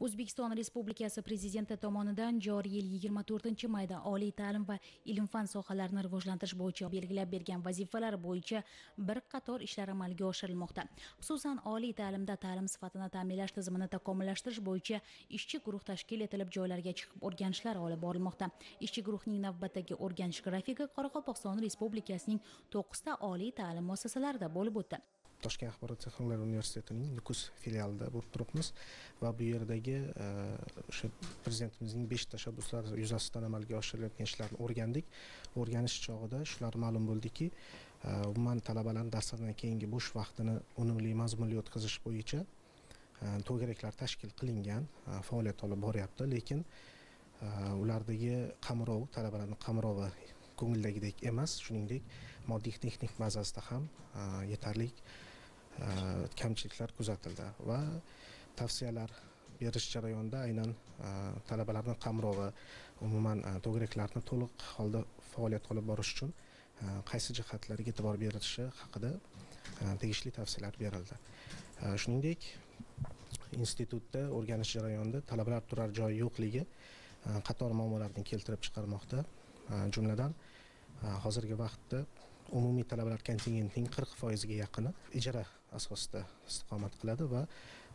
o'zbekiston respublikasi prezidenti tomonidan joriy yil yigirma to'rtinchi mayda oliy ta'lim va ilm fan sohalarini rivojlantirish bo'yicha belgilab bergan vazifalar bo'yicha bir qator ishlar amalga oshirilmoqda. Xususan oliy ta'limda ta'lim sifatini ta'minlash tizimini takomillashtirish bo'yicha ishchi guruh tashkil etilib joylarga chiqib o'rganishlar olib borilmoqda. Ishchi guruhning navbatdagi o'rganish grafiki qoraqalpog'iston respublikasining to'qqizta oliy ta'lim muassasalarida bo'lib o'tdi. Toshkent axborot texnologiyalari universitetining nukus filialida bo'lib turibmiz. Va bu yerdagi e, o'sha prezidentimizning besh tashabbuslari yuzasidan amalga oshirilayotgan ishlarni o'rgandik. O'rganish chog'ida shular ma'lum bo'ldiki e, umuman talabalarni darslardan keyingi bo'sh vaqtini unumli mazmunli o'tkazish bo'yicha e, to'garaklar tashkil qilingan faoliyat olib boryapti. Lekin ulardagi qamrov talabalarni qamrovi ko'ngildagidek emas shuningdek moddiy texnik bazasida ham yetarli Э, kamchiliklar kuzatildi va tavsiyalar berish jarayonida aynan e, talabalarni qamrovi umuman e, to'garaklarni to'liq holda faoliyat olib borish uchun e, qaysi jihatlarga e'tibor berilishi haqida tegishli tavsiyalar berildi. Shuningdek institutda o'rganish jarayonida talabalar turar joyi yo'qligi qator muammolarni keltirib chiqarmoqda. Jumladan hozirgi vaqtda umumiy talabalar kontingentining qirq foiziga yaqini ijara asosida istiqomat qiladi va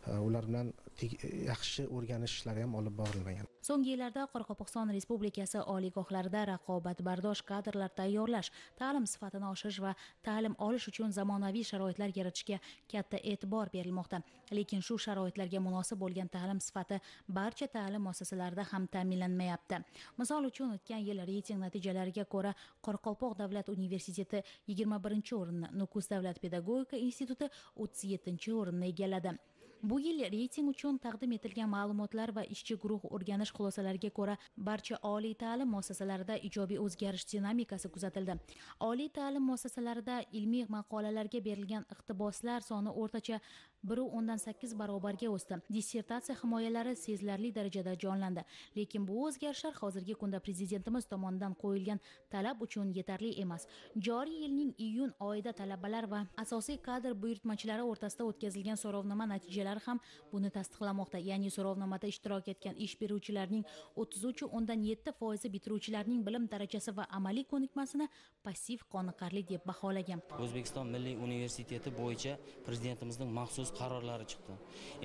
e, ular bilan e, yaxshi o'rganish ishlari ham olib borilmagan. So'nggi yillarda qoraqalpog'iston respublikasi oliygohlarida raqobatbardosh kadrlar tayyorlash ta'lim sifatini oshirish va ta'lim olish uchun zamonaviy sharoitlar yaratishga katta e'tibor berilmoqda. Lekin shu sharoitlarga munosib bo'lgan ta'lim sifati barcha ta'lim muassasalarida ham ta'minlanmayapti. Misol uchun o'tgan yil reyting natijalariga ko'ra qoraqalpoq davlat universiteti yigirma birinchi o'rinni nukus davlat pedagogika instituti o'ttiz yettinchi o'rinni egalladi. Bu yil reyting uchun taqdim etilgan ma'lumotlar va ishchi guruh o'rganish xulosalariga ko'ra barcha oliy ta'lim muassasalarida ijobiy o'zgarish dinamikasi kuzatildi. Oliy ta'lim muassasalarida ilmiy maqolalarga berilgan iqtiboslar soni o'rtacha bir o'ndan sakkiz barobarga o'sdi. Dissertatsiya himoyalari sezilarli darajada jonlandi. Lekin bu o'zgarishlar hozirgi kunda prezidentimiz tomonidan qo'yilgan talab uchun yetarli emas. Joriy yilning iyun oyida talabalar va asosiy kadr buyurtmachilari o'rtasida o'tkazilgan so'rovnoma natijalari ham buni tasdiqlamoqda. Ya'ni so'rovnomada ishtirok etgan ish beruvchilarning o'ttiz uch o'ndan yetti foizi bitiruvchilarning bilim darajasi va amaliy ko'nikmasini passiv qoniqarli deb baholagan. O'zbekiston milliy universiteti bo'yicha prezidentimizning maxsus qarorlari chiqdi.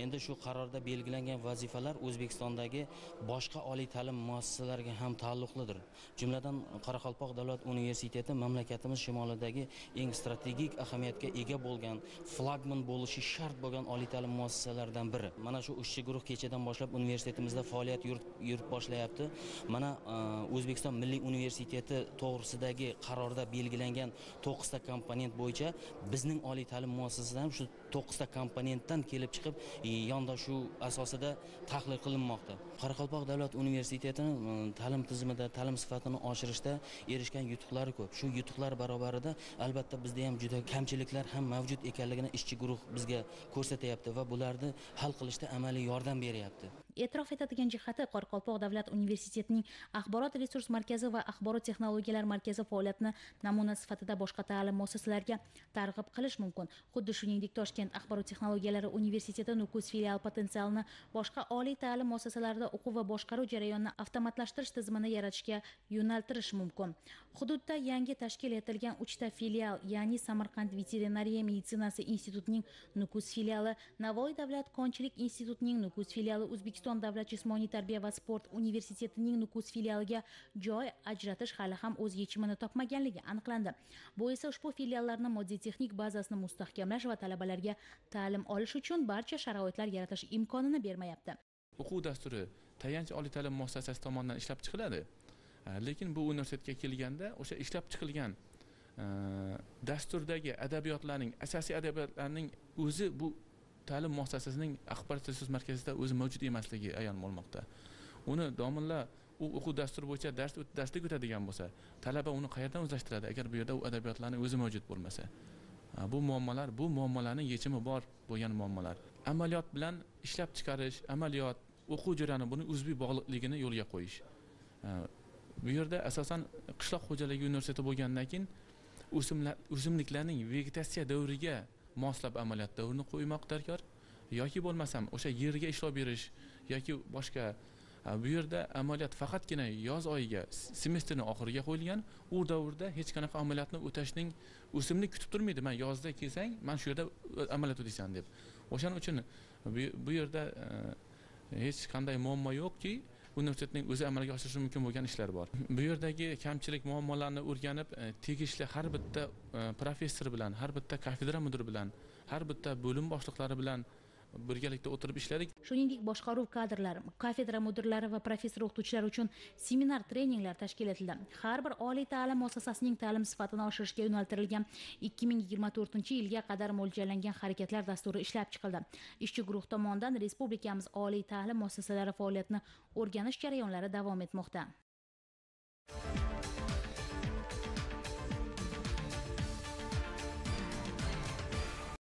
Endi shu qarorda belgilangan vazifalar o'zbekistondagi boshqa oliy ta'lim muassasalariga ham taalluqlidir. Jumladan qoraqalpoq davlat universiteti mamlakatimiz shimolidagi eng strategik ahamiyatga ega bo'lgan flagman bo'lishi shart bo'lgan oliy ta'lim muassasalaridan biri. Mana shu ishchi guruh kechadan boshlab universitetimizda faoliyat yurib boshlayapti. Mana e, o'zbekiston milliy universiteti to'g'risidagi qarorda belgilangan to'qqizta komponent bo'yicha bizning oliy ta'lim muassasasidan ham shu to'qqizta komponentdan kelib chiqib e, yondashuv asosida tahlil qilinmoqda. Qoraqalpoq davlat universitetini e, ta'lim tizimida ta'lim sifatini oshirishda erishgan yutuqlari ko'p. Shu yutuqlar barobarida albatta bizda ham juda kamchiliklar ham mavjud ekanligini ishchi guruh bizga ko'rsatyapti va ularni hal qilishda amaliy yordam beryapti. E'tirof etadigan jihati qoraqalpoq davlat universitetining axborot resurs markazi va axborot texnologiyalari markazi faoliyatini namuna sifatida boshqa ta'lim muassasalariga targ'ib qilish mumkin. Xuddi shuningdek toshkent axborot texnologiyalari texnologiyalari universiteti nukus filial potensialini boshqa oliy ta'lim muassasalarida o'quv va boshqaruv jarayonini avtomatlashtirish tizimini yaratishga yo'naltirish mumkin. Hududda yangi tashkil etilgan uchta filial ya'ni samarqand veterinariya meditsinasi institutining nukus filiali navoiy davlat konchilik institutining nukus filiali o'zbekiston davlat jismoniy tarbiya va sport universitetining nukus filialiga joy ajratish hali ham o'z yechimini topmaganligi aniqlandi. Bu esa ushbu filiallarni moddiy texnik bazasini mustahkamlash va talabalarga ta'lim ta'lim olish uchun barcha sharoitlar yaratish imkonini bermayapti. O'quv dasturi tayanch oliy ta'lim muassasasi tomonidan ishlab chiqiladi. Э, lekin bu universitetga kelganda o'sha ishlab chiqilgan э, dasturdagi adabiyotlarning asosiy adabiyotlarning o'zi bu ta'lim muassasasining axborot resurs markazida o'zi mavjud emasligi ayon bo'lmoqda. Uni domlalar u o'quv dasturi bo'yicha dars darslik o'tadigan bo'lsa talaba uni qayerdan o'zlashtiradi agar bu yerda u adabiyotlarni o'zi mavjud bo'lmasa? Bu muammolar bu muammolarning yechimi bor bo'lgan muammolar. Amaliyot bilan ishlab chiqarish amaliyot o'quv jarayoni buni uzviy bog'liqligini yo'lga qo'yish. Bu yerda asosan qishloq xo'jaligi universiteti bo'lgandan keyin o'simlar o'simliklarning vegetatsiya davriga moslab amaliyotda davrini qo'ymoq darkor. Yoki bo'lmasam o'sha yerga ishlov berish yoki boshqa bu yerda amaliyot faqatgina yoz oyiga semestrni oxiriga qo'yilgan u davrda hech qanaqa amaliyotni o'tashning o'simlik kutib turmaydi. Man yozda kelsang man shu yerda amaliyot o'taysan deb. O'shaning uchun bu yerda hech qanday muammo yo'qki universitetning o'zi amalga oshirishi mumkin bo'lgan ishlar bor. Bu yerdagi kamchilik muammolarni o'rganib e, tegishli har bitta e, professor bilan har bitta kafedra mudiri bilan har bitta bo'lim boshliqlari bilan birgalikda o'tirib ishladik. Shuningdek boshqaruv kadrlari kafedra mudirlari va professor o'qituvchilar uchun seminar treninglar tashkil etildi. Har bir oliy ta'lim muassasasining ta'lim sifatini oshirishga yo'naltirilgan ikki ming yigirma to'rtinchi yilga qadar mo'ljallangan harakatlar dasturi ishlab chiqildi. Ishchi guruh tomonidan respublikamiz oliy ta'lim muassasalari faoliyatini o'rganish jarayonlari davom etmoqda.